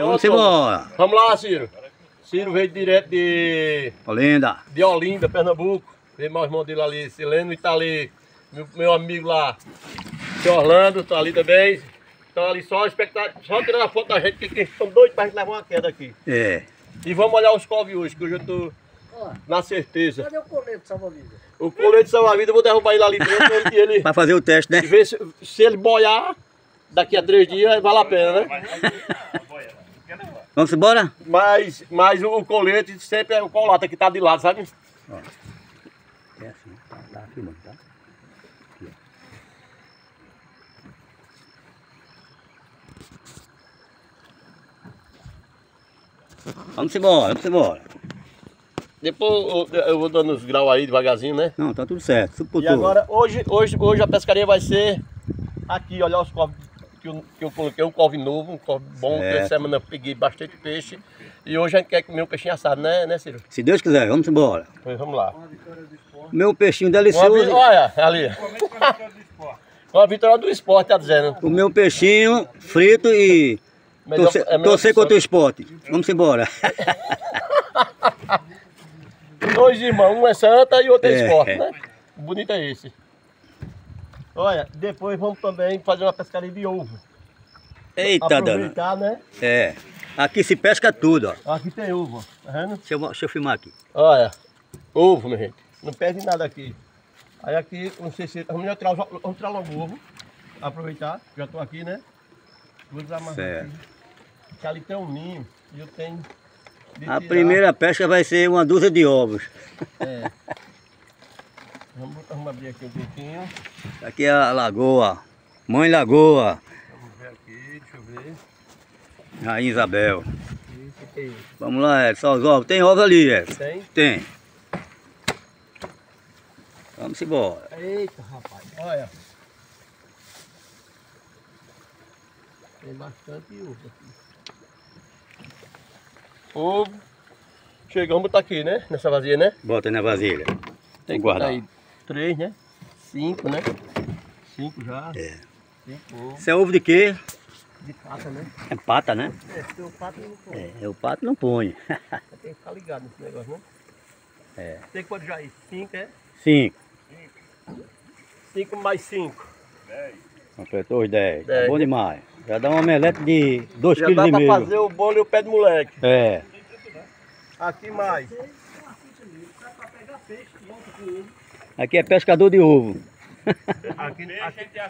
Vamos embora. Vamos lá, Ciro. Ciro veio direto de, Olinda. de Olinda, Pernambuco. Veio meu irmão dele ali, Sileno, e tá ali meu, meu amigo lá, seu Orlando, tá ali também. Estão ali só expectando, só tirando a foto da gente, que estão doidos pra gente levar uma queda aqui. É. E vamos olhar os cove hoje, que hoje eu tô Ó, na certeza. cadê o colete salva-vida? O colete salva-vida eu vou derrubar ele ali dentro e ele, Pra fazer o teste, né? e ver se, se ele boiar daqui a três dias, vale a pena, né? Vamos embora? Mas, mas o, colete sempre é o colata que tá de lado, sabe? É assim, tá, tá filmando, tá? Vamos embora, vamos embora. Depois eu, eu vou dando os graus aí devagarzinho, né? Não, tá tudo certo, por E agora, hoje, hoje, hoje a pescaria vai ser aqui, olha os covos que eu, que eu coloquei, um cove novo, um cove bom, que essa semana eu peguei bastante peixe. E hoje a gente quer comer um peixinho assado, né, né Ciro? Se Deus quiser, vamos embora. Pois vamos lá. Meu peixinho delicioso. olha, ali. Uma vitória do esporte, tá dizendo. O meu peixinho frito e Melhor- torcer, é torcer contra o esporte. Vamos embora. Dois irmãos, um é santa e outro é, É. esporte, né? O bonito é esse. Olha, depois vamos também fazer uma pescaria de ovo. Eita, dana. Aproveitar, né? É. Aqui se pesca tudo, ó. Aqui tem ovo, ó. tá vendo? Deixa eu, deixa eu filmar aqui. Olha, ovo, minha gente. Não perde nada aqui. Aí aqui, não sei se. Vamos os- vamos tirar logo o ovo. Aproveitar, já estou aqui, né? Vou desamarrar Certo. aqui. Que ali tem um ninho e eu tenho. A primeira pesca vai ser uma dúzia de ovos. É. Vamos, vamos abrir aqui um pouquinho. Aqui é a lagoa. Mãe Lagoa. Vamos ver aqui, deixa eu ver. Rainha Isabel. Isso, que é isso? Vamos lá, Edson, os ovos. Tem ovo ali, Edson. Tem? Tem. Vamos embora. Eita, rapaz. Olha. Tem bastante ovo aqui. Ovo. Chegamos, botar aqui, né? Nessa vazia, né? Bota na vasilha. Tem que guardar. Aí, três, né? Cinco, né? Cinco já. É. Cinco. Isso é ovo de quê? De pata, né? É pata, né? É, porque o pato não põe. É, é o pato não põe. Tem que ficar ligado nesse negócio, né? É. Tem pôr já aí. Cinco, é? Cinco. Cinco mais cinco. Completou os dez. Tá Dez. bom demais. Já dá uma omelete de dois Já quilos dá e pra meio. fazer o bolo e o pé do moleque. É. Aqui mais. Aqui é pescador de ovo. Aqui, aqui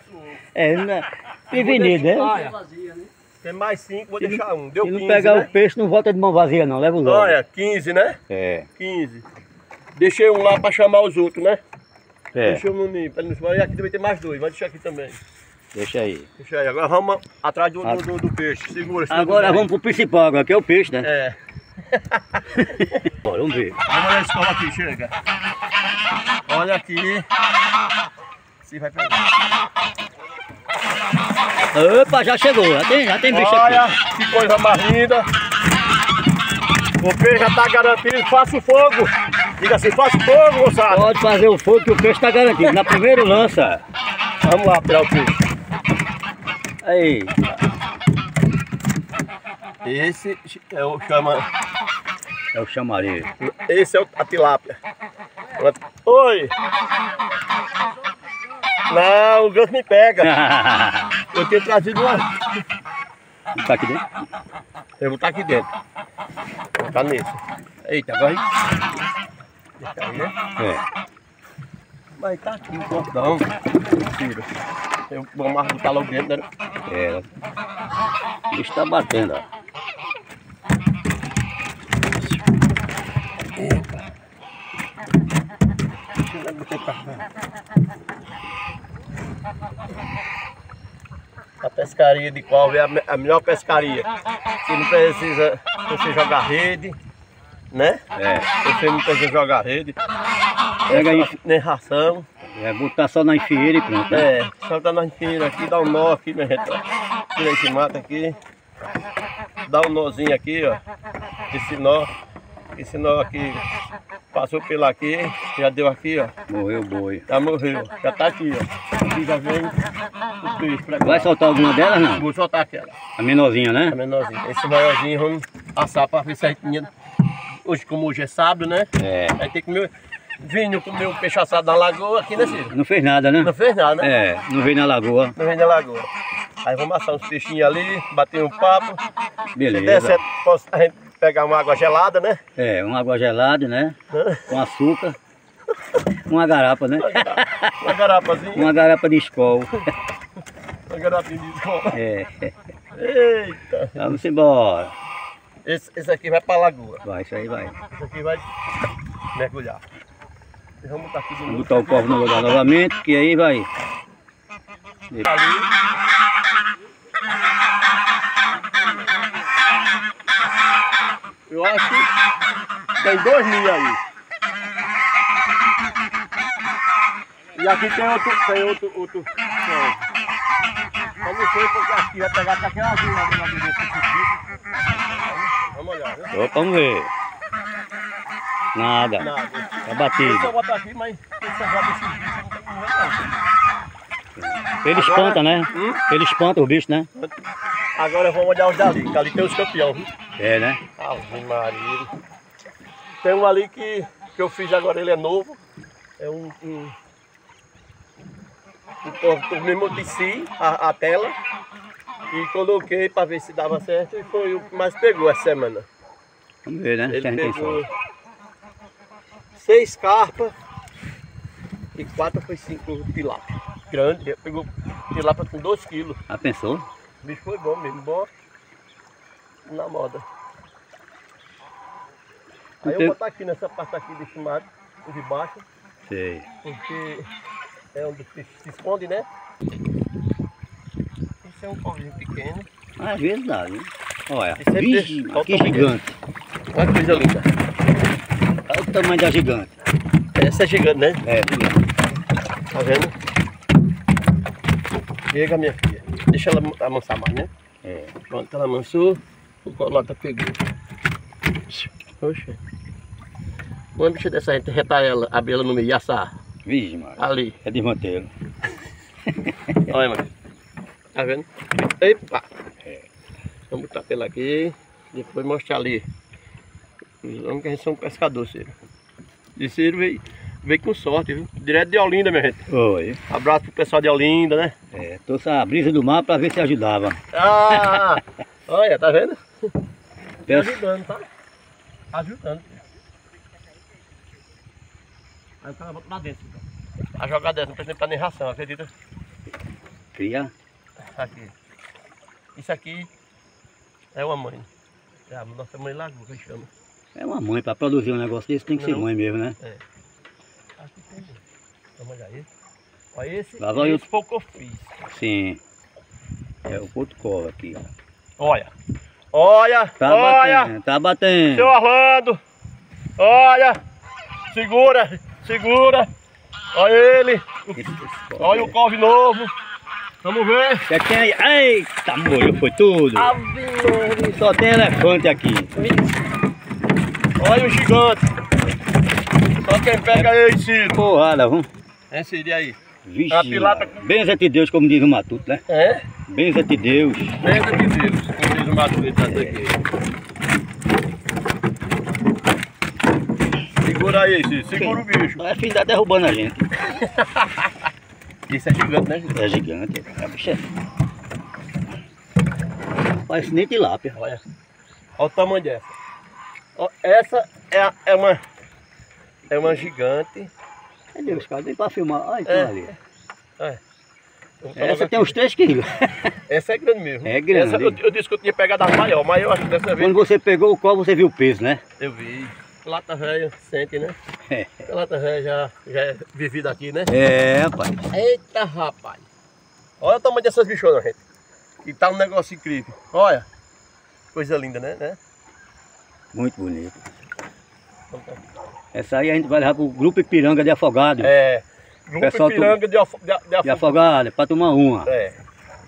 É, né? Prevenido, né? Olha, Vazia, né? tem mais cinco, vou Se não- deixar um. Deu Se não 15, pegar né? o peixe, não volta de mão vazia não, leva os ovos. Olha, 15, né? É, 15. Deixei um lá pra chamar os outros, né? é. Um pra ele não- E aqui também tem mais dois, vai deixar aqui também. Deixa aí. Deixa aí. Agora vamos atrás do, do, do- do peixe. Segura, senão Agora não vamos pro principal, agora que é o peixe, né? É. Bora, vamos ver. Vamos olhar a escola aqui, chega. Olha aqui. Se vai pegar. Opa, já chegou, já tem, já tem bicho Olha, aqui. que coisa mais linda. O peixe já tá garantido. Faça o fogo. Diga assim, faça o fogo, moçada. Pode fazer o fogo que o peixe tá garantido. Na primeira lança. Vamos lá tirar o peixe. Aí. Esse é o chama. É o chamariz. Esse é o- a tilápia. Oi! Não, o ganso me pega. Eu tenho trazido uma. tá aqui dentro? Eu vou estar aqui dentro. Vou botar nesse. Eita, agora. Deixa aí, né? É. Mas tá aqui o cordão. Tira. Eu vou botar logo dentro, né? É. O bicho tá batendo, ó. Pra cá. A pescaria de qual é a, me- a melhor pescaria. Você não precisa você jogar rede, né? É. Você não precisa jogar rede. Pega aí. Nem ração. É botar só na enfieira e pronto. né? É, só tá na inteira aqui, dá um nó aqui, minha gente. Tira esse mato aqui. Dá um nozinho aqui, ó. Esse nó. Esse nó aqui passou pela aqui, já deu aqui, ó. Morreu o boi. Já morreu, já tá aqui, ó. Aqui já vem o peixe pra cá. Vai soltar alguma delas, não? Vou soltar aquela, A menorzinha, a né? menorzinha. Esse maiorzinho vamos assar pra ver se a gente... Hoje, como hoje é sábado, né? É. Aí tem que comer... Vinho comer um peixe assado na lagoa aqui, né? Não fez nada, né? Não fez nada, né? É, não veio na lagoa. Não vem na lagoa. Aí vamos assar uns peixinhos ali, bater um papo. Se der Beleza. certo, a gente pegar uma água gelada, né? É, uma água gelada, né? Com açúcar. Uma garapa, né? Uma garapazinha, Uma garapa de escol. uma garapinha de escola. É. Eita! Vamos embora. Esse, esse aqui vai pra lagoa. Vai, isso aí vai. Esse aqui vai mergulhar. Vamos botar Vamos botar o copo no lugar novamente, que aí vai. Ali. Eu acho que tem dois mil aí. E aqui tem outro, tem outro, outro. Eu não sei porque aqui vai pegar até aquela azul lá do lado direito. Vamos olhar? Opa, vamos ver. Nada. Nada. Tá Eu batido. botar aqui, mas esse bicho não tem como ver não. Ele espanta, né? Hum? Ele espanta o bicho, né? Agora vamos olhar os dali, que ali tem os campeões, viu? É, né? Ave Maria. Tem um ali que, que eu fiz agora, ele é novo. É um. um um mesmo teci, a, a tela. E coloquei para ver se dava certo e foi o que mais pegou essa semana. Vamos ver, né? Ele pegou seis carpas e quatro foi cinco tilápia. Grande, pegou tilápia com dois quilos. Ah, pensou? O bicho foi bom mesmo, bom na moda. Aí eu vou botar aqui nessa parte aqui desse mato, de baixo, Sei. porque é onde peixe se esconde, né? Esse é um covinho pequeno. Às vezes dá, viu? Olha, Esse é vixe, peixe. mas Olha o que tamanho gigante. Olha que coisa linda. Olha o tamanho da gigante. Essa é gigante, né? É, gigante. Tá vendo? Chega, minha filha. Deixa ela amansar mais, né? É. Pronto, ela amansou, o colota pegou. Oxe. Uma bicha dessa, gente retar ela, abrir ela no meio e assar. Vixe, mano. Ali. É desmantelo. Olha, mano. Tá vendo? Epa! Vamos botar pela aqui. Depois mostrar ali. Os homens que a gente são pescador, Ciro. E Ciro veio, veio com sorte, viu? Direto de Olinda, minha gente. Oi. Abraço pro pessoal de Olinda, né? É, trouxe a brisa do mar pra ver se ajudava. Ah! Olha, tá vendo? Tá Pensa- ajudando, tá? Tá ajudando. Aí o cara bota lá dentro. então. A jogada dessa não precisa nem ração, acredita? Cria. Aqui. Isso aqui é uma mãe. É a nossa mãe lagoa que chama. É uma mãe, pra produzir um negócio desse tem que ser Não. mãe mesmo, né? Aqui tem. Vamos olhar esse. Olha esse. Lá vai esse foi o que eu fiz. Sim. É o ponto cola aqui, ó. Olha. Olha. Tá olha. batendo, tá batendo. Seu Orlando. Olha. Segura. Segura. Olha ele. Olha o couve novo. Vamos ver. Já tem. Eita, molho, foi tudo. Só tem elefante aqui. Olha o gigante. Só quem pega é esse Ciro. Porrada, vamos. É Ciro, aí? Vixe. A pilata- Benza-te Deus, como diz o Matuto, né? É? Benza-te Deus. Pensa de Deus. Como diz o Matuto aqui. Segura aí, Ciro. Segura o bicho. Vai fim da derrubando a gente. Isso é gigante, né? É gigante. É bicho. é- Parece nem tilápia. Olha. Olha o tamanho dessa. Essa é, a- é uma... É uma gigante. Cadê os caras? Vem pra filmar. Olha, É. ali. Colocar Essa tem aqui. uns 3 quilos. Essa é grande mesmo. É grande. Essa, eu, eu disse que eu tinha pegado as maior, mas eu acho que dessa vez Quando você pegou o copo, você viu o peso, né? eu vi. Lata velha, sente, né? É. A Lata velha já, já é vivida aqui, né? É, rapaz. Eita, rapaz. Olha o tamanho dessas bichonas, gente. E tá um negócio incrível. Olha. Coisa linda, né? né? Muito bonito. Essa aí a gente vai levar pro grupo Ipiranga de afogado. É. Grupo Pessoal, Ipiranga de, afo, de, de, De afo- afogado, pra tomar uma. É.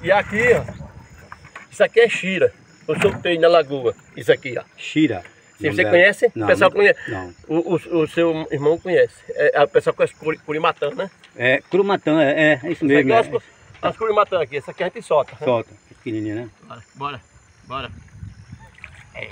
E aqui, ó. Isso aqui é Xira. Eu soltei na lagoa. Isso aqui, ó. Xira. Não você conhece? Não, o pessoal não- conhece. Não. O, o, o seu irmão conhece. É, o pessoal conhece curi, curimatã, né? É Curumatã, é, é, é isso Essa mesmo. aqui é É, as, as curimatã aqui. Essa aqui a gente solta. Solta, pequenininha, né? Bora, bora, bora. Ei.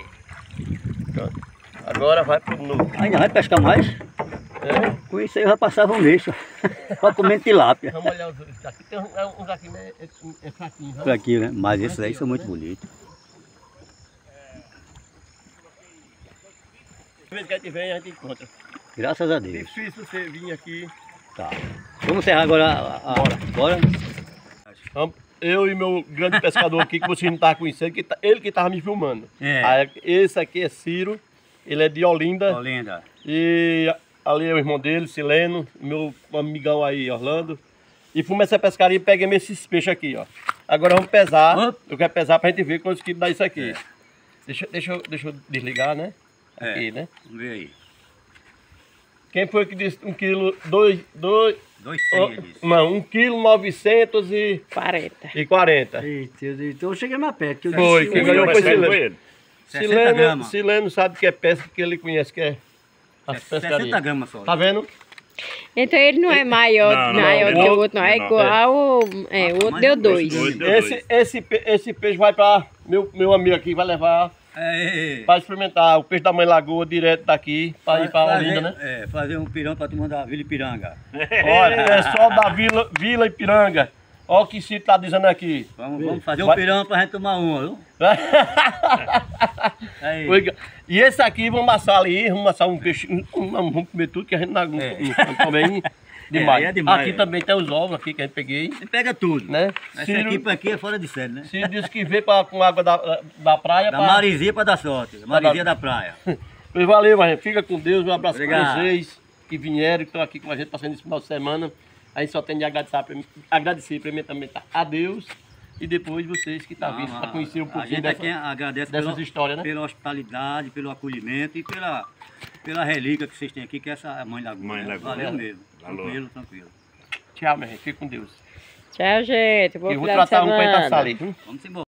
Pronto. Agora vai pro novo. Ainda vai pescar mais? É? Com isso aí eu já passava um mês só. Comendo tilápia. Vamos olhar os outros daqui. Tem uns um, uns aqui, né? É, é fraquinho. Aqui, né? Mas esses aí são muito bonitos. Às vezes que a gente vem, a gente encontra. Graças a Deus. Difícil você vir aqui. Tá. Vamos encerrar agora a. a bora. Vamos- Eu e meu grande pescador aqui, que vocês não estavam conhecendo, que tá- ele que estava me filmando. É. Esse aqui é Ciro, ele é de Olinda. Olinda. E ali é o irmão dele, Sileno, meu amigão aí, Orlando. E fomos essa pescaria e peguei esses peixes aqui, ó. Agora vamos pesar. Eu quero pesar pra gente ver quantos quilos dá isso aqui. É. Deixa, deixa, eu- deixa eu desligar, né? É. Aqui, né? Vamos ver aí. Quem foi que disse um quilo, dois, dois, Dois oh, cem, ele disse. não, um quilo novecentos e, 40. e quarenta. Eita, então eu cheguei mais perto. que eu Foi, disse quem um, ganhou foi é- Sileno. 60 Sileno, gramas. Sileno sabe que é pesca, que ele conhece que é as 60 pescarias. gramas só. Tá vendo? Então ele não é maior, Não, não, maior não, que o outro, não. É não, igual. É, o outro deu dois. dois. Esse, esse, esse peixe vai para meu, meu amigo aqui, vai levar É, é, é. para experimentar o peixe da mãe lagoa direto daqui para ir para fazer, Olinda, né? É, fazer um pirão pra tu mandar Vila Ipiranga. Olha, é só da Vila, Vila Ipiranga. Olha o que Cito tá dizendo aqui. Vamos, vamos fazer um Vai- pirão pra gente tomar uma, viu? E esse aqui, vamos assar ali, vamos assar um peixe. um- Vamos comer tudo que a gente não, não, É. não come demais. aí é demais, Aqui é. também tem os ovos aqui que a gente peguei, Você pega tudo. né? Essa Ciro, equipe aqui é fora de série, né? Ciro disse que veio pra, com água da, da praia. Da pra- Marizia pra dar sorte. Marizia da praia. Pois valeu, mas fica com Deus. Um abraço para vocês que vieram, que estão aqui com a gente passando esse final de semana. A gente só tem de agradecer, agradecer primeiramente a Deus e depois vocês que estão vindo para conhecer um a pouquinho gente dessa, aqui agradece dessas pela, histórias, né? pela hospitalidade, pelo acolhimento e pela, pela relíquia que vocês têm aqui, que é essa Mãe Lagoa. Mãe né? Lagoa. Valeu mesmo. Valeu. Tranquilo, tranquilo. Tchau, minha gente. Fique com Deus. Tchau, gente. Bom Eu vou tratar um para estar ali. viu? Vamos embora.